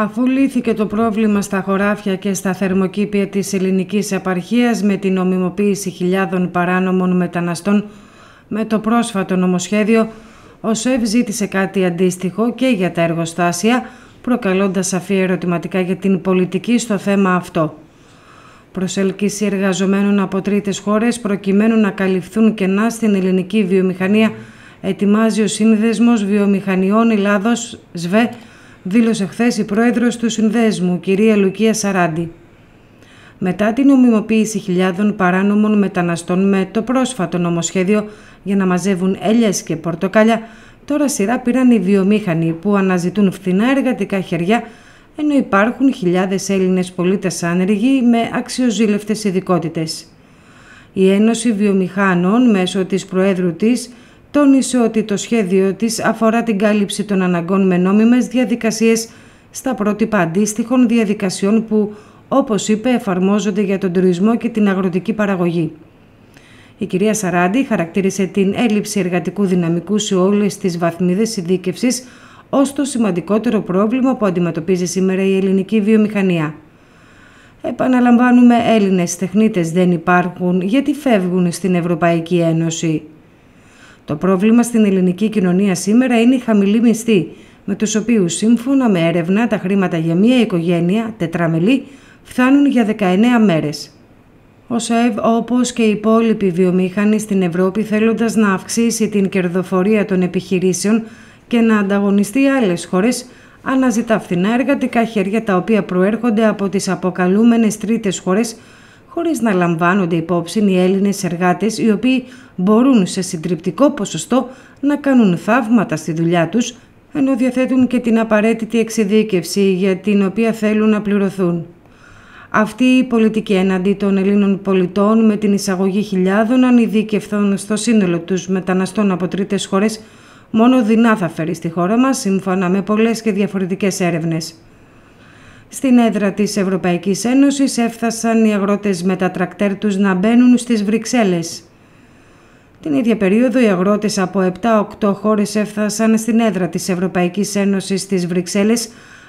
Αφού λύθηκε το πρόβλημα στα χωράφια και στα θερμοκήπια της ελληνικής επαρχίας με την νομιμοποίηση χιλιάδων παράνομων μεταναστών με το πρόσφατο νομοσχέδιο, ο ΣΕΒ ζήτησε κάτι αντίστοιχο και για τα εργοστάσια, προκαλώντας σαφή ερωτηματικά για την πολιτική στο θέμα αυτό. Προσέλκυση εργαζομένων από τρίτες χώρες προκειμένου να καλυφθούν κενά στην ελληνική βιομηχανία ετοιμάζει ο Σύνδεσμος Βιομηχανιών Ελλάδος ΣΒΕ δήλωσε χθες η πρόεδρος του Συνδέσμου, κυρία Λουκία Σαράντη. Μετά την ομιμοποίηση χιλιάδων παράνομων μεταναστών με το πρόσφατο νομοσχέδιο για να μαζεύουν έλιες και πορτοκάλια, τώρα σειρά πήραν οι βιομήχανοι που αναζητούν φθηνά εργατικά χεριά, ενώ υπάρχουν χιλιάδες Έλληνες πολίτες άνεργοι με αξιοζήλευτες ειδικότητες. Η Ένωση Βιομηχάνων, μέσω της Προέδρου της, τόνισε ότι το σχέδιο της αφορά την κάλυψη των αναγκών με νόμιμες διαδικασίες στα πρότυπα αντίστοιχων διαδικασιών που, όπως είπε, εφαρμόζονται για τον τουρισμό και την αγροτική παραγωγή. Η κυρία Σαράντη χαρακτήρισε την έλλειψη εργατικού δυναμικού σε όλες τις βαθμίδες ειδίκευσης ως το σημαντικότερο πρόβλημα που αντιμετωπίζει σήμερα η ελληνική βιομηχανία. Επαναλαμβάνουμε, Έλληνες τεχνίτες δεν υπάρχουν γιατί φεύγουν στην Ευρωπαϊκή Ένωση. Το πρόβλημα στην ελληνική κοινωνία σήμερα είναι η χαμηλή μισθή, με τους οποίους σύμφωνα με έρευνα τα χρήματα για μία οικογένεια, τετραμελή, φτάνουν για 19 μέρες. Ο ΣΕΒ, όπως και οι υπόλοιποι βιομήχανοι στην Ευρώπη, θέλοντας να αυξήσει την κερδοφορία των επιχειρήσεων και να ανταγωνιστεί άλλες χώρες, αναζητά φθηνά εργατικά χέρια τα οποία προέρχονται από τις αποκαλούμενες τρίτες χώρες χωρίς να λαμβάνονται υπόψη οι Έλληνες εργάτες οι οποίοι μπορούν σε συντριπτικό ποσοστό να κάνουν θαύματα στη δουλειά τους ενώ διαθέτουν και την απαραίτητη εξειδίκευση για την οποία θέλουν να πληρωθούν. Αυτή η πολιτική έναντι των Ελλήνων πολιτών με την εισαγωγή χιλιάδων ανειδίκευθων στο σύνολο τους μεταναστών από τρίτες χώρες μόνο δεινά θα φέρει στη χώρα μας σύμφωνα με πολλές και διαφορετικές έρευνες. Στην έδρα της Ευρωπαϊκής Ένωσης έφτασαν οι αγρότες με τα τρακτέρ τους να μπαίνουν στις Βρυξέλλες. Την ίδια περίοδο οι αγρότες από 7-8 χώρες έφτασαν στην έδρα της Ευρωπαϊκής Ένωσης στις Βρυξέλλες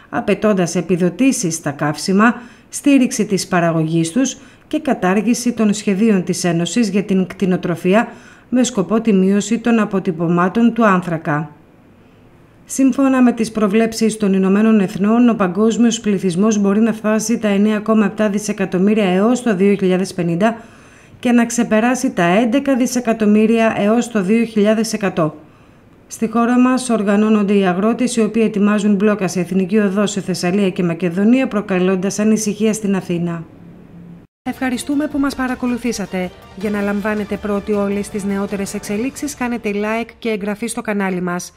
απαιτώντας επιδοτήσεις στα καύσιμα, στήριξη της παραγωγής τους και κατάργηση των σχεδίων της Ένωσης για την κτηνοτροφία με σκοπό τη μείωση των αποτυπωμάτων του άνθρακα. Σύμφωνα με τις προβλέψεις των Ηνωμένων Εθνών, ο παγκόσμιος πληθυσμός μπορεί να φτάσει τα 9,7 δισεκατομμύρια έως το 2050 και να ξεπεράσει τα 11 δισεκατομμύρια έως το 2100. Στη χώρα μας οργανώνονται οι αγρότες οι οποίοι ετοιμάζουν μπλόκα σε εθνική οδό σε Θεσσαλία και Μακεδονία προκαλώντας ανησυχία στην Αθήνα. Ευχαριστούμε που μας παρακολουθήσατε. Για να λαμβάνετε πρώτοι όλες τις νεότερες εξελίξεις κάνετε like και εγγραφή στο κανάλι μας.